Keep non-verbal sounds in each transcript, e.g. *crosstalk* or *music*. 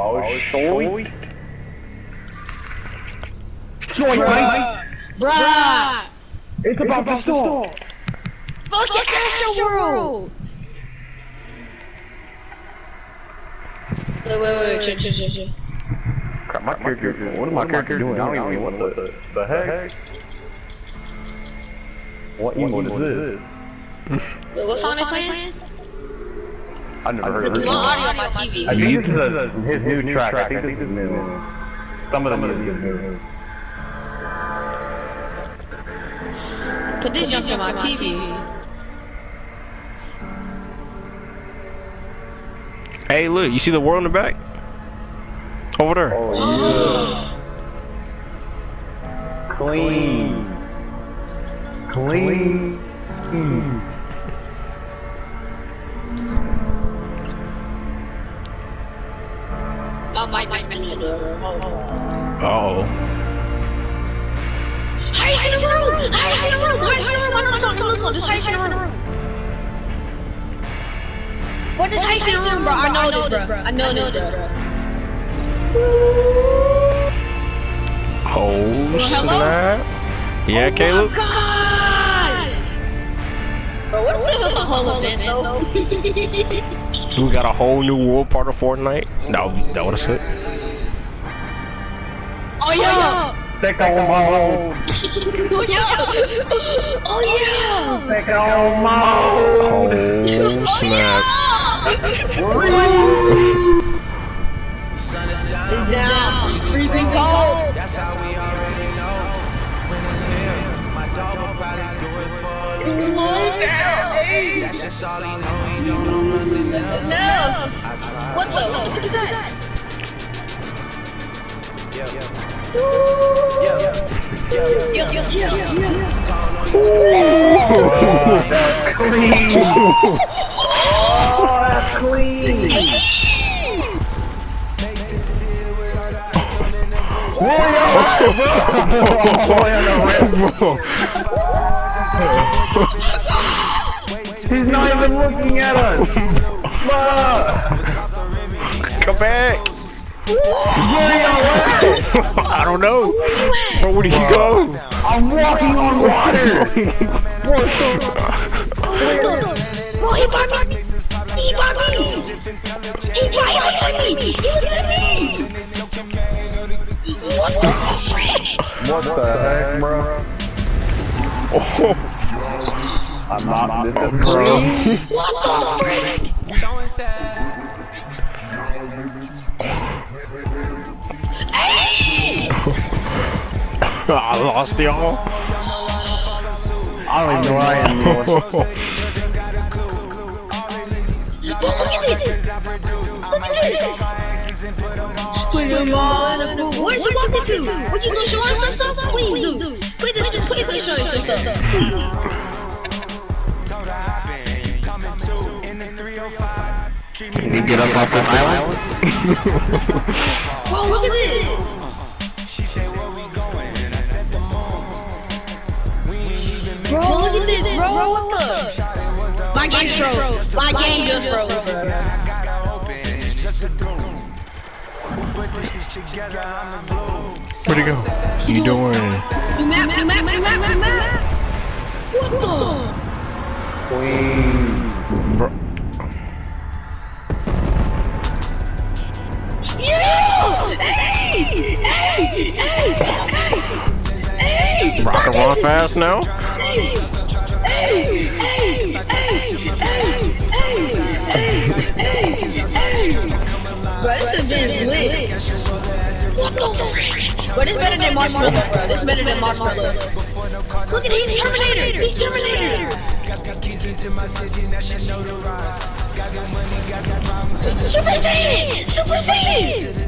Oh, shit. Join, Mike. Bruh! It's about to start. Look at Astro World! Wait, wait, wait, chill, chill, chill, chill. Crap, my character, what is my character doing? I don't even know what the, the heck. What emote is this? Wait, what song they playing? I've never heard of It's this. audio on my I TV. think this is a, his new track. I think this is new. Some of them is new. Put this junk on my TV. Hey, look, you see the world in the back? Over there. Oh, oh. yeah. Clean. Clean. My mic might be in the door. Oh. Highest in the room! Highest in the room! Highest in the room! I know the song, I know the song. This highest in the room. What is highest in the room, bro? I know this, bro. I know this, bro. Oh, hello? snap. Yeah, oh Caleb? God! Bro, what if it was a whole event, though? *laughs* We got a whole new world part of Fortnite. That would, that would have sick. Oh, yeah! Take on mode. Oh, yeah! Oh, yeah! Take on mode. Oh oh, oh, oh, oh, snap. Sun is yeah! down. Down! Freezing cold! That's how we already know. When it's here, my dog will probably do it for a living. That's just all he know. He don't know nothing else. No! I tried. What the? What is that? Yeah, yeah, Yeah, yeah, yeah. yeah, yeah, yeah. That's clean. oh, that's clean. He's not even looking at us. Come back. Where y'all at? I don't know. Where did he go? I'm walking on water. Bro, he bought me! He bought me! He bought me! He bought me! What the frick? What the heck, bro? Oh, I'm not. This is clean. What the frick? Hey! I lost y'all. I don't even know where I am anymore. Look at this! Look at this! Put them all in the pool. Where's you walking to? What you gonna show us some stuff? Please do. Please do. Please do show us some stuff. Can you get us off this island? Bro, look at this! Bro, look at this, bro. What the? My game froze. My game just froze, bro. Where'd he go? You doing? You map, you map, you map, you map. What the? Queen. Bro. Rock and run fast now? Bro, this event's lit. What the this better than Marshmello, bro. This better than Marshmello. Look at he's Terminator. He's Terminator. Super Saiyan! Super Saiyan!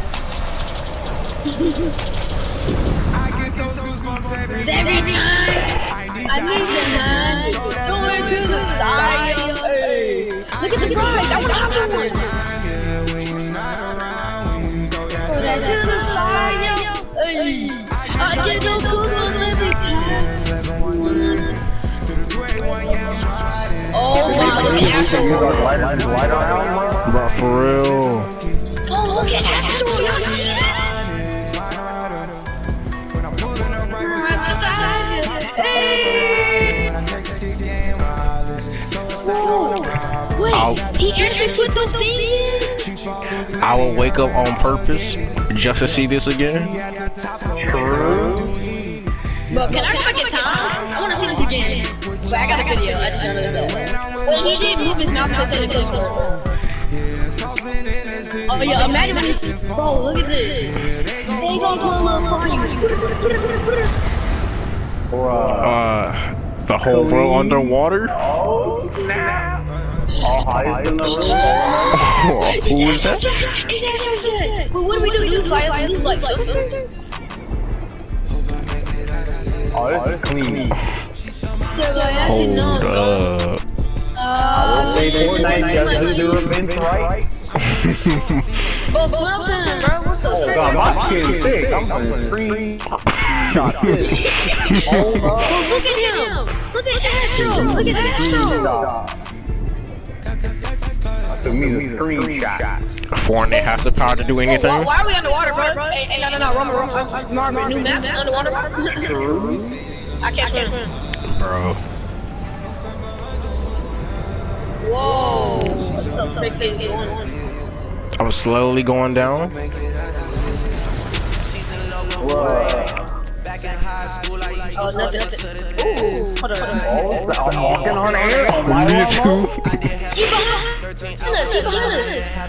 I get those goosebumps every Every time I need the man going to the side. Hey. Look at the prize. I want to have one. Going to the side. I get those goosebumps every time. Oh wow, look at Astro. Light, light, light around, Bro, for real. Whoa. Wait, Ow. he actually put those things? I will wake up on purpose just to see this again. True. But can I in time? I want to see this again. But I got a video. I just don't know. Well, he did move his mouth to the close Oh yeah, imagine when he, bro, look at this. They gonna put a little on you. Bruh. Uh, the whole world underwater? Oh, snap. All highest in the room. Who is that? Is that so? But what do we do? We do fire like like Oh, this is clean. Hold up. Uh, Say Fortnite doesn't do events right. but but I'm saying, bro, what the Oh frick? god, my skin's sick. I'm putting three shots. Hold up. But look at him. Look at Astro. Look at Astro. To me, the screenshot. Fortnite has the power to do Why, anything? why are we underwater, bro? Hey, hey, no, no, no, Roman, Roman, Marvin, new map, underwater. I can't swim. Bro. Whoa. What the frick is going on? I'm slowly going down. Back Oh, nothing, nothing. Ooh, hold on. Oh, I'm walking on air. on my Me level. too. Keep behind us, keep behind us.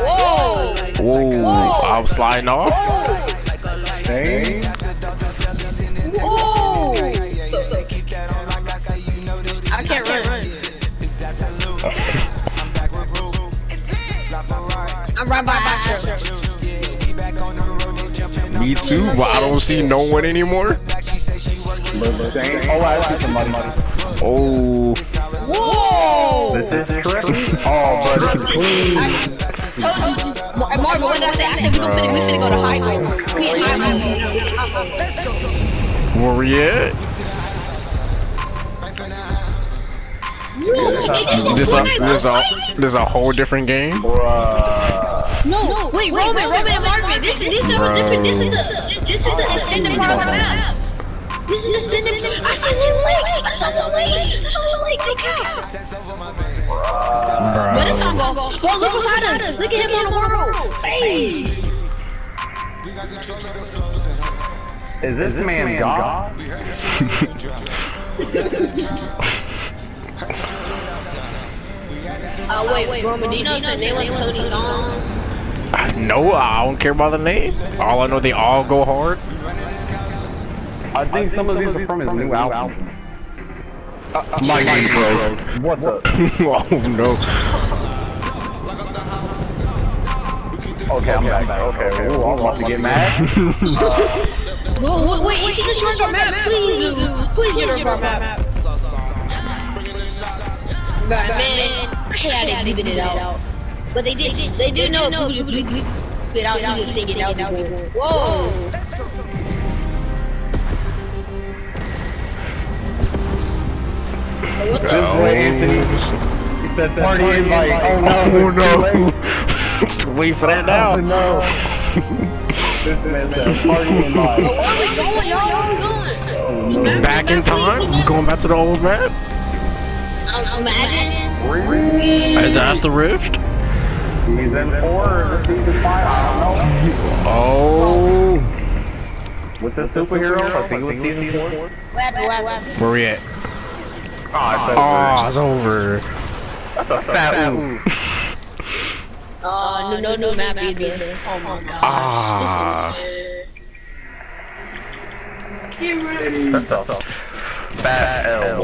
Whoa. Whoa, I'm sliding off. Dang. Whoa. I can't run. I'm right by Astro. Me too, but I don't see no one anymore. Oh, I see somebody. Oh, Whoa. This is tricky. Oh, but it's. Told you. And Marvin, what did I say? I said we gonna finna, we finna go to high mode. We in high mode. where we at? This a, this a, this a whole different game. Bruh. No, wait, Roman, Roman and Marvin. This is this is a different. This is the this is the extended part of the map. This is the extended. I saw the lake. I saw the lake. I saw the lake. Look out. But it's Bro. not going. Bro, look beside us. Look at him on the world. Hey. Is this man God? *laughs* *laughs* *laughs* Oh wait, wait, Roman. Do you know the name of Tony's song? No, uh, I don't care about the name. All I know, they all go hard. I think some of these are from his new album. Uh, My game froze. What the? *laughs* oh no. Okay, I'm back. Okay, Ooh, I'm about to get mad. *laughs* Whoa, wait, wait, just show us our map, please, Lulu. Please give us our map. But man, I hate how they it out. But they did, they did know if we leave it out, you would sing it out. Whoa. What the? boy Anthony. He said party invite. Oh no, Oh it's too late. no. *laughs* Wait for that Oh now. no. *laughs* This man said party invite. Where are we going, y'all? Where are we going? Back in time? You going back to the old map? Imagine. Is that the rift? He's in four of the season five. I Oh. don't know. Oh. With the superheroes, I think it was season four. What happened? What happened? Where we at? Oh, Oh, it's over. That's a fat ooh. *laughs* Ah, oh, no, no, no map either. Oh my gosh. Ah. This is, That's a fat L.